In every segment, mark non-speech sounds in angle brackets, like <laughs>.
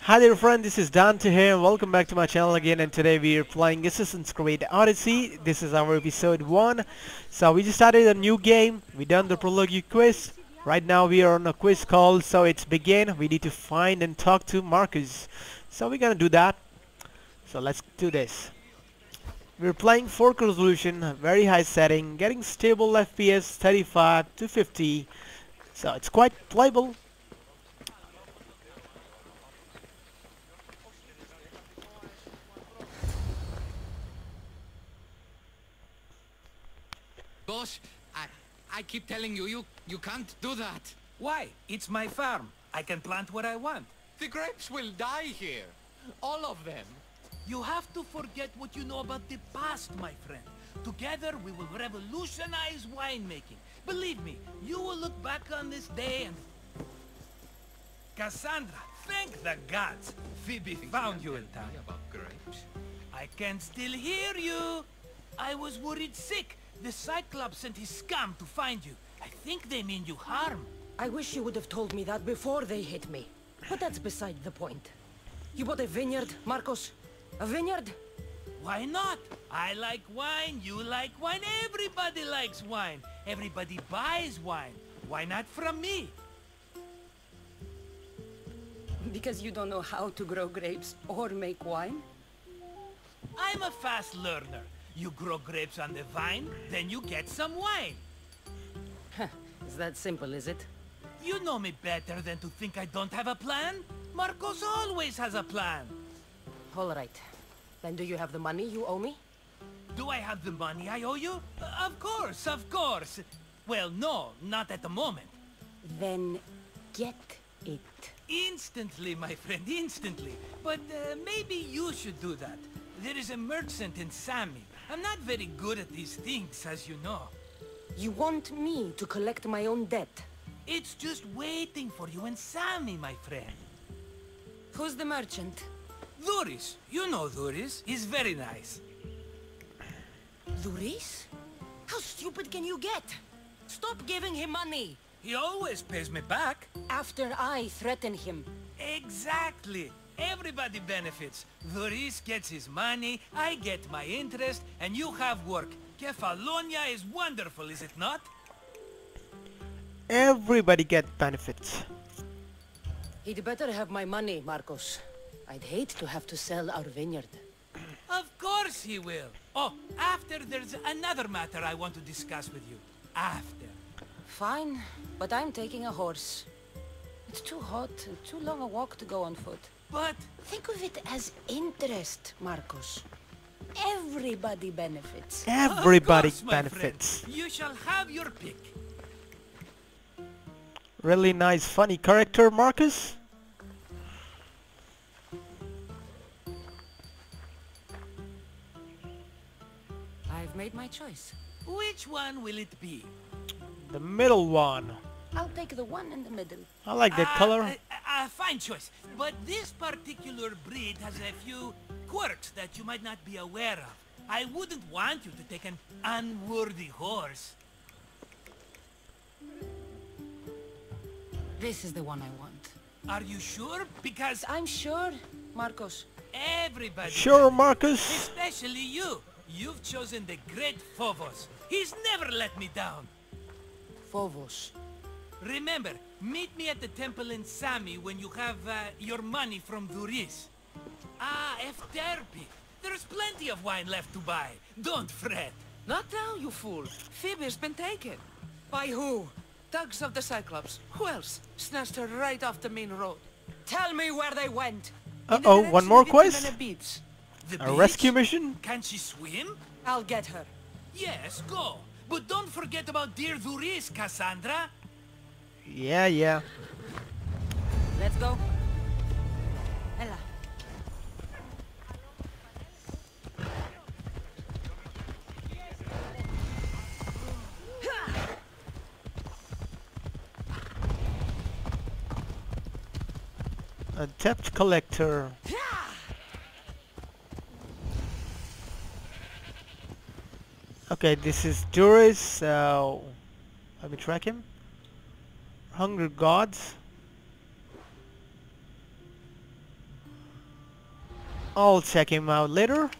Hi there friend, this is Dante here and welcome back to my channel again and today we are playing Assassin's Creed Odyssey. This is our episode 1. So we just started a new game, we done the prologue quiz. Right now we are on a quiz call so it's begin. We need to find and talk to Marcus. So we're gonna do that. So let's do this. We're playing 4K resolution, very high setting, getting stable FPS 35 to 50. So it's quite playable. Boss, I, I keep telling you, you, you can't do that. Why? It's my farm. I can plant what I want. The grapes will die here. All of them. You have to forget what you know about the past, my friend. Together, we will revolutionize winemaking. Believe me, you will look back on this day and... Cassandra, thank the gods. Phoebe found you in time. About grapes. I can still hear you. I was worried sick. The Cyclops sent his scum to find you. I think they mean you harm. I wish you would have told me that before they hit me. But that's beside the point. You bought a vineyard, Markos? A vineyard? Why not? I like wine, you like wine, everybody likes wine. Everybody buys wine. Why not from me? Because you don't know how to grow grapes or make wine? I'm a fast learner. You grow grapes on the vine, then you get some wine. Is that simple, is it? You know me better than to think I don't have a plan. Markos always has a plan. All right. Then do you have the money you owe me? Do I have the money I owe you? Uh, of course, of course. Well, no, not at the moment. Then get it. Instantly, my friend, instantly. But uh, maybe you should do that. There is a merchant in Sami. I'm not very good at these things, as you know. You want me to collect my own debt? It's just waiting for you and Sami, my friend. Who's the merchant? Duris. You know Duris. He's very nice. Duris? How stupid can you get? Stop giving him money! He always pays me back. After I threaten him. Exactly. Everybody benefits. Duris gets his money, I get my interest, and you have work. Kefalonia is wonderful, is it not? Everybody get benefits. He'd better have my money, Markos. I'd hate to have to sell our vineyard. Of course he will. Oh, after there's another matter I want to discuss with you. After. Fine, but I'm taking a horse. It's too hot and too long a walk to go on foot. But Think of it as interest, Markos. Everybody benefits. Everybody course, benefits. friend, you shall have your pick. Really nice funny character Marcus. I've made my choice. Which one will it be? The middle one. I'll take the one in the middle. I like that ah, Uh, color. A, a- a fine choice. But this particular breed has a few quirks that you might not be aware of. I wouldn't want you to take an unworthy horse. This is the one I want. Are you sure? Because I'm sure, Markos. everybody... Sure Marcus. Especially you. You've chosen the great Phobos. He's never let me down. Phobos. Remember, meet me at the temple in Sami when you have uh, your money from Duris. Ah, Efterpi. There's plenty of wine left to buy. Don't fret. Not now, you fool. Phoebe's been taken. By who? Thugs of the Cyclops. Who else? Snatched her right off the main road. Tell me where they went. Uh In the oh, one more of quest? Itimena Beach. The A beach? rescue mission? Can she swim? I'll get her. Yes, go. But don't forget about dear Duris, Cassandra. Yeah, yeah. Let's go. Ella. A debt collector. Okay, this is Duris, so let me track him. Hunger gods. I'll check him out later.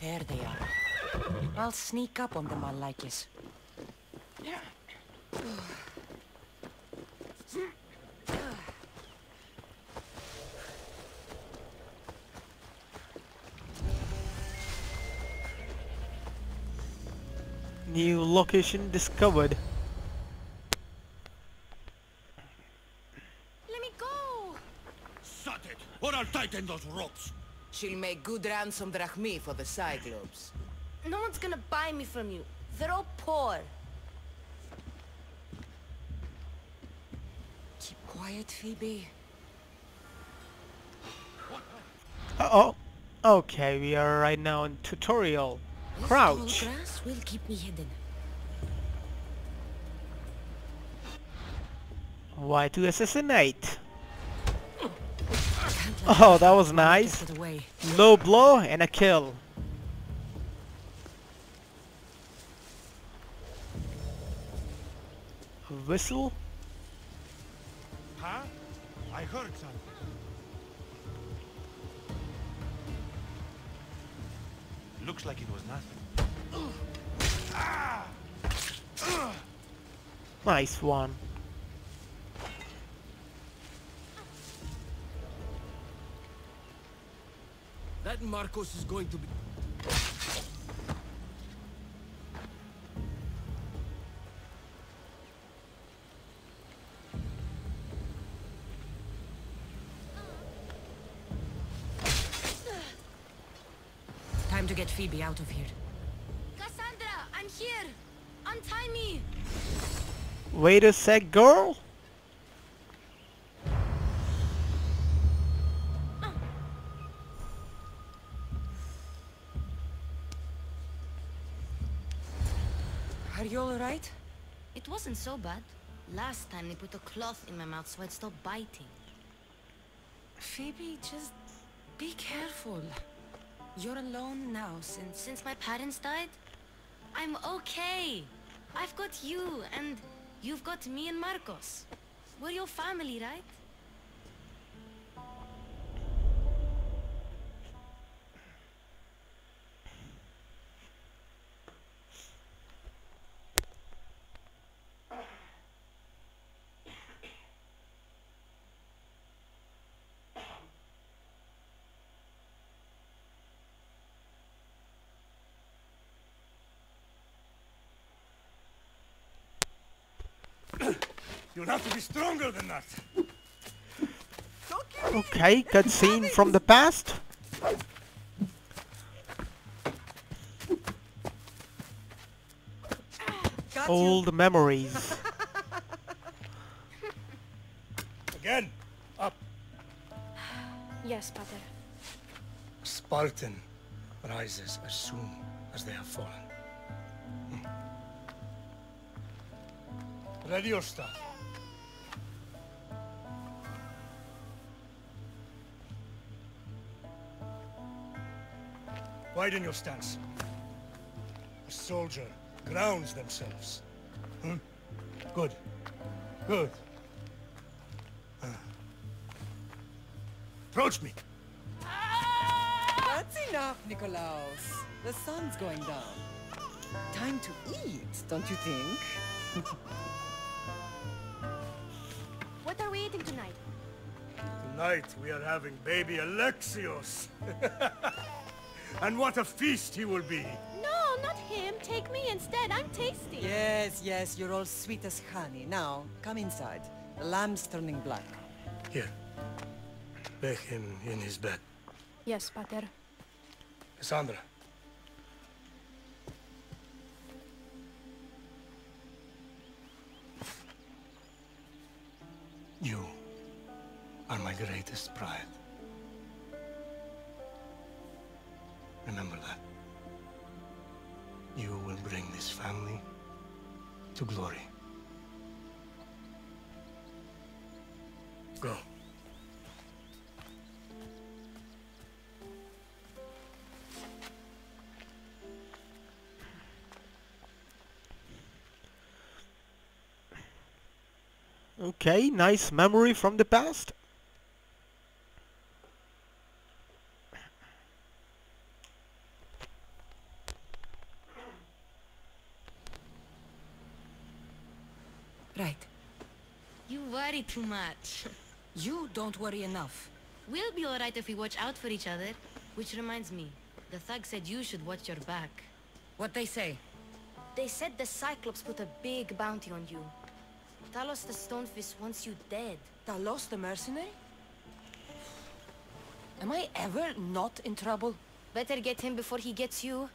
There they are. I'll sneak up on them, like Malakis. New location discovered. Let me go! Shut it, or I'll tighten those ropes. She'll make good ransom drachmi for the Cyclops. No one's gonna buy me from you. They're all poor. Keep quiet, Phoebe. Uh oh. Okay, we are right now in tutorial. This Crouch. tall grass will keep me hidden. Why to assassinate? Can't <laughs> let Oh, that was nice. Low blow and a kill. Whistle? Huh? I heard something. Looks like it was nothing. Nice one. Markos is going to be... Time to get Phoebe out of here. Cassandra, I'm here! Untie me! Wait a sec, girl. Are you alright? It wasn't so bad. Last time they put a cloth in my mouth so I'd stop biting. Phoebe, just be careful. You're alone now since... Since my parents died, I'm okay. I've got you, and you've got me and Markos. We're your family, right? <coughs> You'll have to be stronger than that. Okay, cutscene from the past. Got Old memories. <laughs> Again, up. Yes, Pater. Spartan rises as soon as they have fallen. Staff. Widen your stance. A soldier grounds themselves. Hmm? Good. Good. Ah. Approach me. That's enough, Nikolaos. The sun's going down. Time to eat, don't you think? <laughs> eating tonight? Tonight we are having baby Alexios. <laughs> and what a feast he will be. No, not him. Take me instead. I'm tasty. Yes, yes, you're all sweet as honey. Now, come inside. The lamb's turning black. Here. Lay him in his bed. Yes, Pater. Cassandra. Greatest pride. Remember that. You will bring this family to glory. Go. Okay, nice memory from the past. Right. You worry too much. <laughs> You don't worry enough. We'll be alright if we watch out for each other. Which reminds me, the thug said you should watch your back. What they say? They said the Cyclops put a big bounty on you. Talos the Stonefist wants you dead. Talos the mercenary? Am I ever not in trouble? Better get him before he gets you.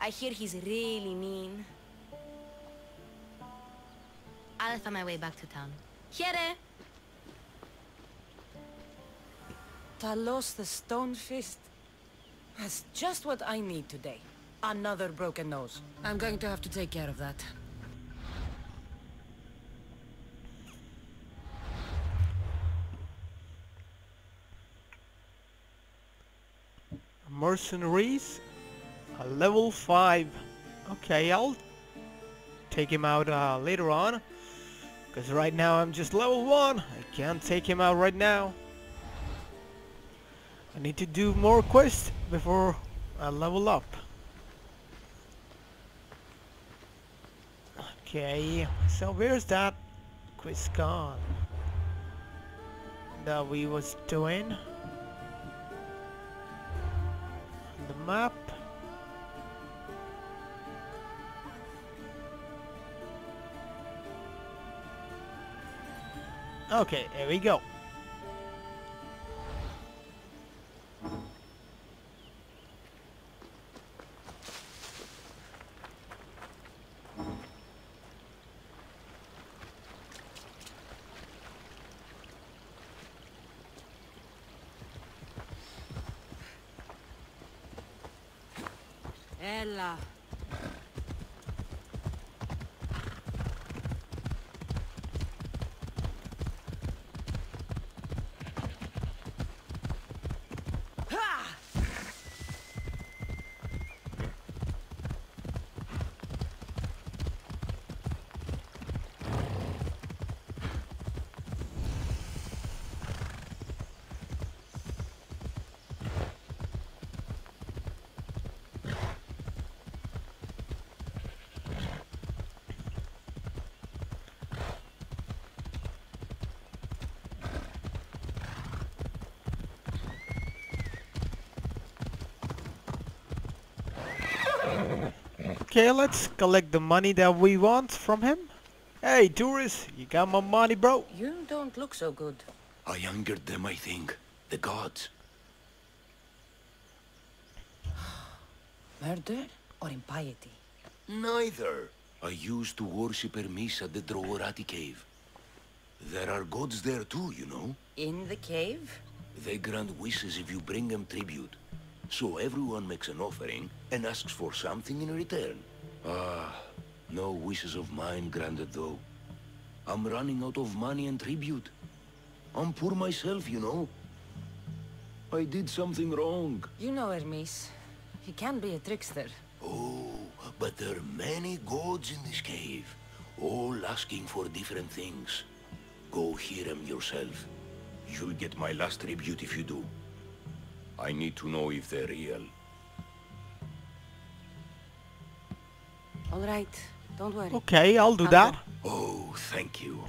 I hear he's really mean. I'll find my way back to town. Here! Talos the Stone Fist. That's just what I need today. Another broken nose. I'm going to have to take care of that. Mercenaries, a level 5. Okay, I'll take him out uh, later on. Because right now I'm just level 1. I can't take him out right now. I need to do more quests before I level up. Okay, so where's that quest gone? That we was doing. The map. Okay, there we go. Okay, let's collect the money that we want from him. Hey, tourist, you got my money, bro? You don't look so good. I angered them, I think. The gods. <sighs> Murder or impiety? Neither. I used to worship Hermes at the Drogarati cave. There are gods there too, you know. In the cave? They grant wishes if you bring them tribute. So everyone makes an offering and asks for something in return. Ah, no wishes of mine granted though. I'm running out of money and tribute. I'm poor myself, you know. I did something wrong. You know Hermes. He can be a trickster. Oh, but there are many gods in this cave, all asking for different things. Go hear them yourself. You'll get my last tribute if you do. I need to know if they're real. All right, don't worry. Okay, I'll do I'll that. go. Oh, thank you.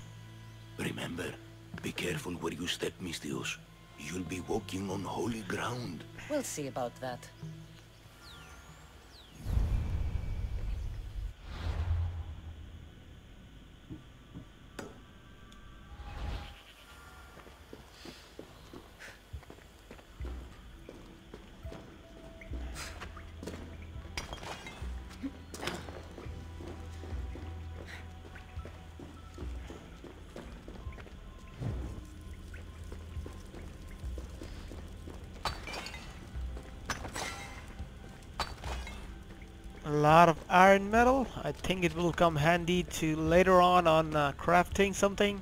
Remember, be careful where you step, Misthios. You'll be walking on holy ground. We'll see about that. Iron metal. I think it will come handy to later on on uh, crafting something.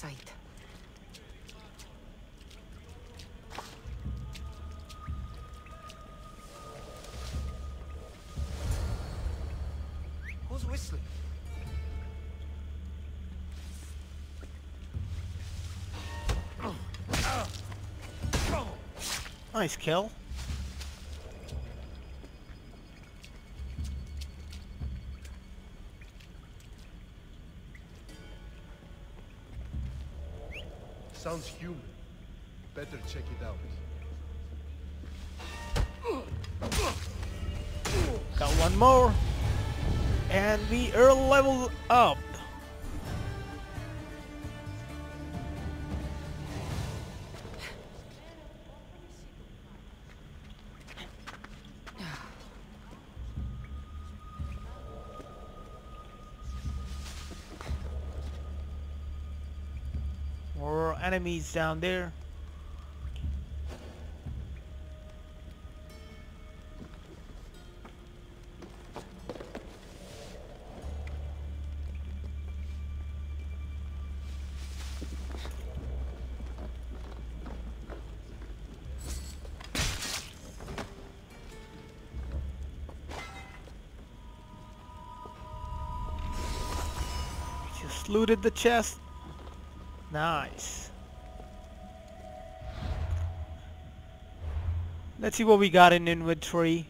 sight. Who's whistling? Nice kill. We are leveled up. More enemies down there. Looted the chest. Nice. Let's see what we got in inventory.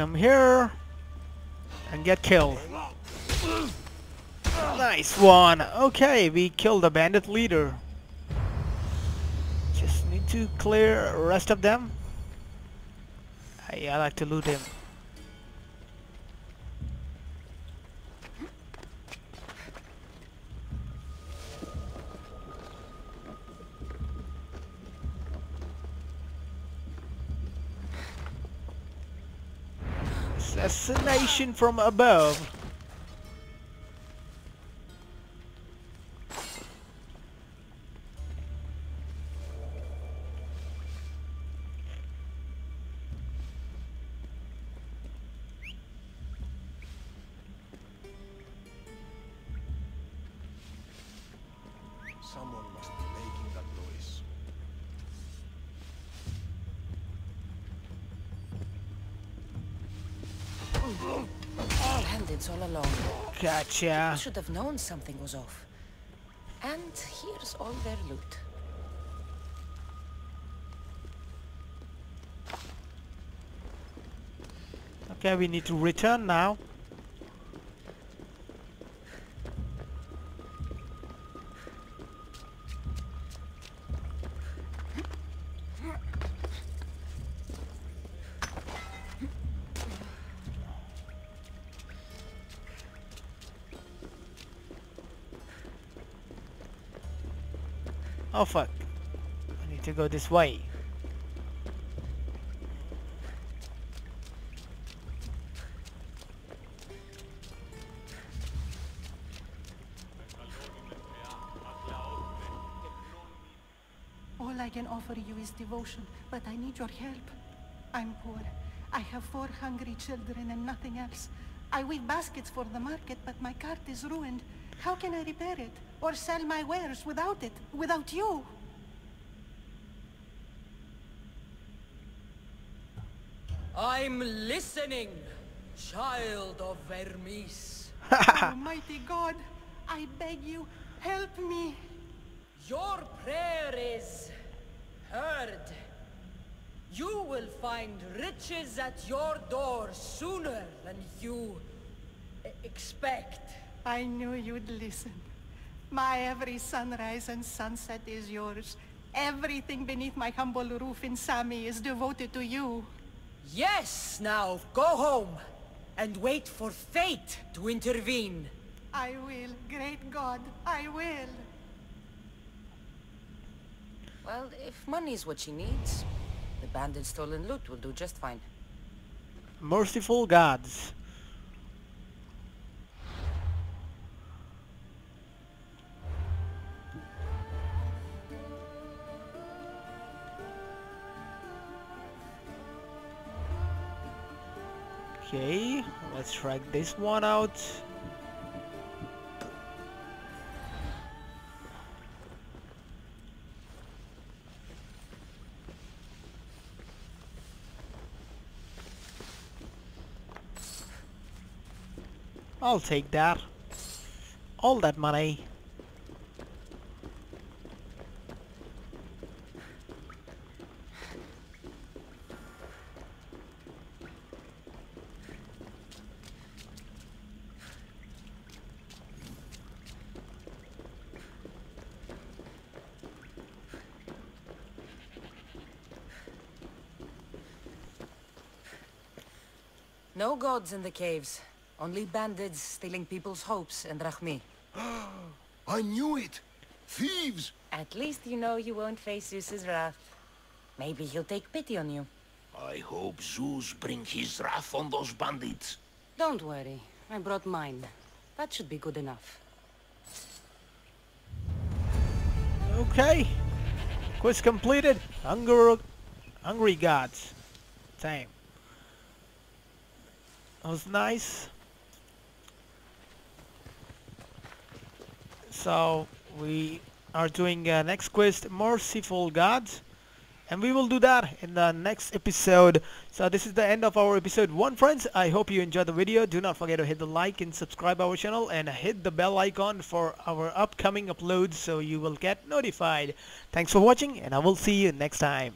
Come here and get killed. Nice one. Okay, we killed the bandit leader. Just need to clear rest of them. I, I like to loot him. Assassination from above. I should have known something was off. And here's all their loot. Okay, we need to return now. Oh fuck. I need to go this way. All I can offer you is devotion, but I need your help. I'm poor. I have four hungry children and nothing else. I weave baskets for the market, but my cart is ruined. How can I repair it? Or sell my wares without it? Without you? I'm listening, child of Hermes. <laughs> Almighty God, I beg you, help me. Your prayer is heard. You will find riches at your door sooner than you expect. I knew you'd listen. My every sunrise and sunset is yours. Everything beneath my humble roof in Sami is devoted to you. Yes, now go home and wait for fate to intervene. I will, great God, I will. Well, if money is what she needs, the bandit stolen loot will do just fine. Merciful gods. Okay, let's try this one out. I'll take that. All that money. No gods in the caves. Only bandits stealing people's hopes and Rahmi. <gasps> I knew it! Thieves! At least you know you won't face Zeus's wrath. Maybe he'll take pity on you. I hope Zeus bring his wrath on those bandits. Don't worry. I brought mine. That should be good enough. Okay. Quest completed. Hunger, hungry gods. Same. That was nice. So we are doing uh, next quest, Merciful Gods. And we will do that in the next episode. So this is the end of our episode 1 friends. I hope you enjoyed the video. Do not forget to hit the like and subscribe our channel and hit the bell icon for our upcoming uploads so you will get notified. Thanks for watching and I will see you next time.